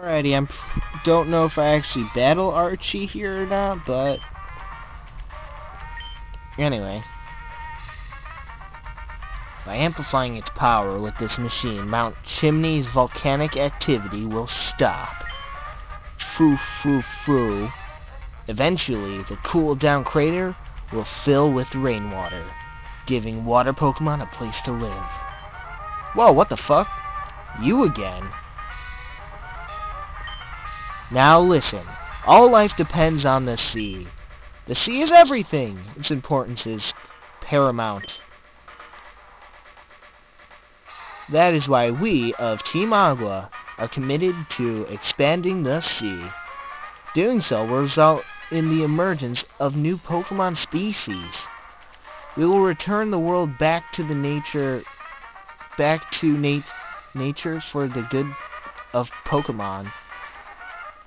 Alrighty, I don't know if I actually battle Archie here or not, but... Anyway. By amplifying its power with this machine, Mount Chimney's volcanic activity will stop. Foo foo foo. Eventually, the cool-down crater will fill with rainwater, giving water Pokemon a place to live. Whoa, what the fuck? You again? Now listen, all life depends on the sea. The sea is everything. Its importance is paramount. That is why we of Team Aqua are committed to expanding the sea. Doing so will result in the emergence of new Pokemon species. We will return the world back to the nature back to nat nature for the good of Pokemon.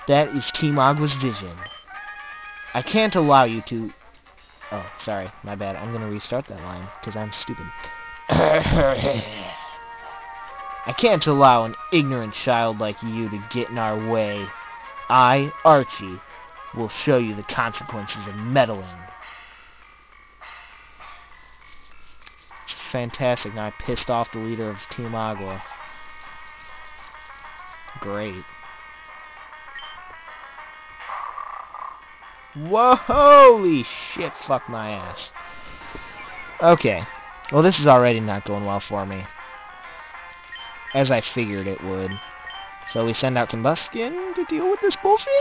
That is Team Aqua's vision. I can't allow you to... Oh, sorry. My bad. I'm going to restart that line, because I'm stupid. I can't allow an ignorant child like you to get in our way. I, Archie, will show you the consequences of meddling. Fantastic. Now I pissed off the leader of Team Aqua. Great. Whoa, holy shit, fuck my ass. Okay. Well, this is already not going well for me. As I figured it would. So we send out Combusken to deal with this bullshit?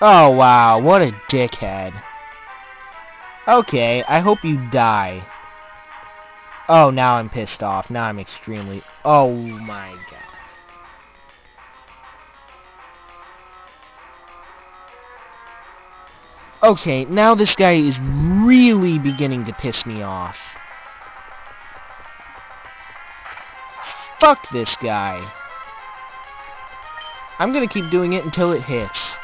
Oh, wow. What a dickhead. Okay, I hope you die. Oh, now I'm pissed off. Now I'm extremely... Oh, my God. Okay, now this guy is really beginning to piss me off. Fuck this guy. I'm gonna keep doing it until it hits.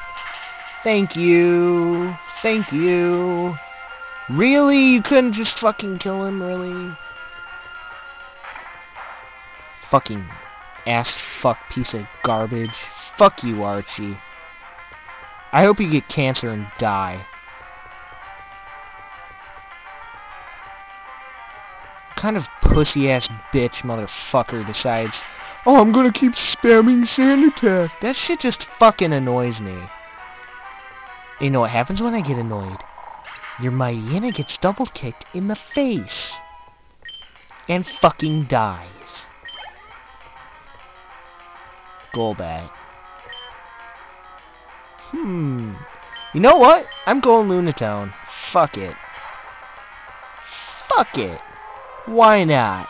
Thank you. Thank you. Really? You couldn't just fucking kill him, really? Fucking ass fuck piece of garbage. Fuck you, Archie. I hope you get cancer and die. Kind of pussy-ass bitch motherfucker decides, Oh, I'm gonna keep spamming Sand Attack. That shit just fucking annoys me. You know what happens when I get annoyed? Your Myena gets double-kicked in the face. And fucking dies. Golbat. Hmm. You know what? I'm going Lunatone. Fuck it. Fuck it. Why not?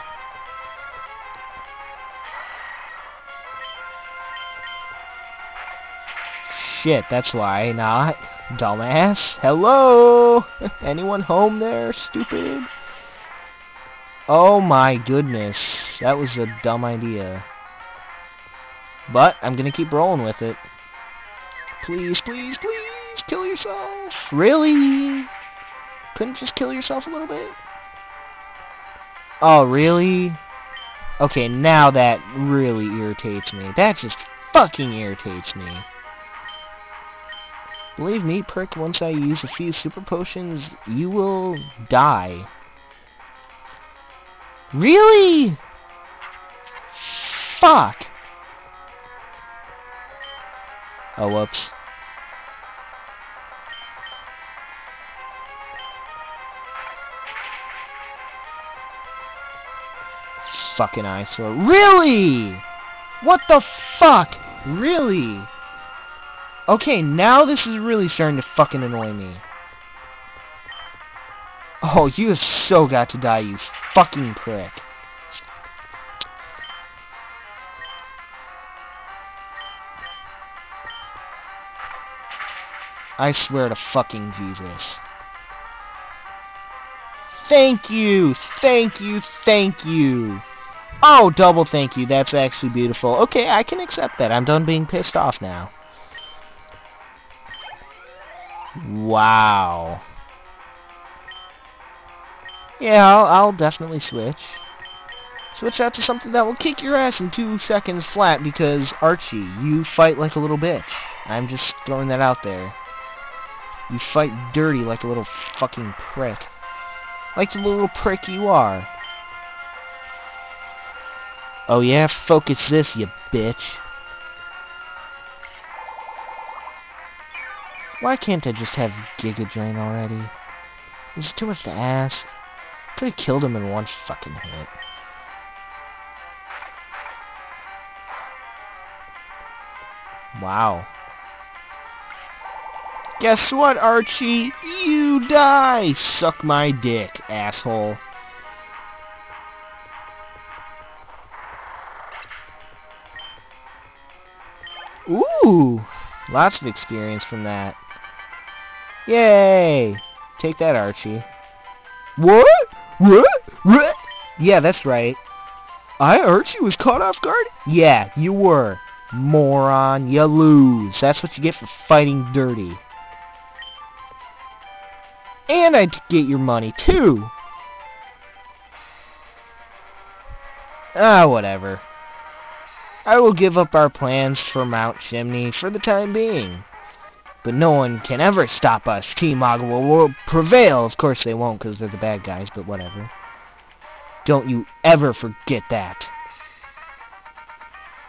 Shit, that's why not. Dumbass. Hello? Anyone home there, stupid? Oh my goodness. That was a dumb idea. But, I'm gonna keep rolling with it. Please, please, please, kill yourself. Really? Couldn't just kill yourself a little bit? Oh, really? Okay, now that really irritates me. That just fucking irritates me. Believe me, prick, once I use a few super potions, you will die. Really? Fuck. Oh, whoops. Fucking eyesore. Really? What the fuck? Really? Okay, now this is really starting to fucking annoy me. Oh, you have so got to die, you fucking prick. I swear to fucking Jesus. Thank you! Thank you! Thank you! Oh, double thank you. That's actually beautiful. Okay, I can accept that. I'm done being pissed off now. Wow. Yeah, I'll, I'll definitely switch. switch out to something that will kick your ass in two seconds flat because, Archie, you fight like a little bitch. I'm just throwing that out there. You fight dirty like a little fucking prick. Like the little prick you are. Oh yeah, focus this, you bitch. Why can't I just have Giga Drain already? Is it too much to ask? Could have killed him in one fucking hit. Wow. Guess what, Archie? You die! Suck my dick, asshole. Ooh! Lots of experience from that. Yay! Take that, Archie. What? What? What? Yeah, that's right. I, Archie, was caught off guard? Yeah, you were. Moron, you lose. That's what you get for fighting dirty. And I'd get your money, too. Ah, whatever. I will give up our plans for Mount Chimney for the time being. But no one can ever stop us. Team Aqua will prevail. Of course they won't because they're the bad guys, but whatever. Don't you ever forget that.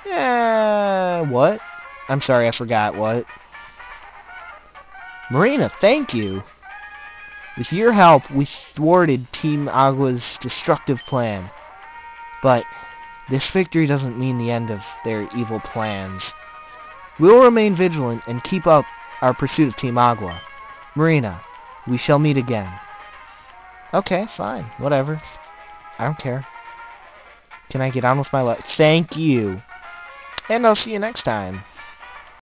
Yeah, what? I'm sorry, I forgot what. Marina, thank you. With your help, we thwarted Team Aqua's destructive plan. But this victory doesn't mean the end of their evil plans. We will remain vigilant and keep up our pursuit of Team Aqua. Marina, we shall meet again. Okay, fine. Whatever. I don't care. Can I get on with my life? Thank you. And I'll see you next time.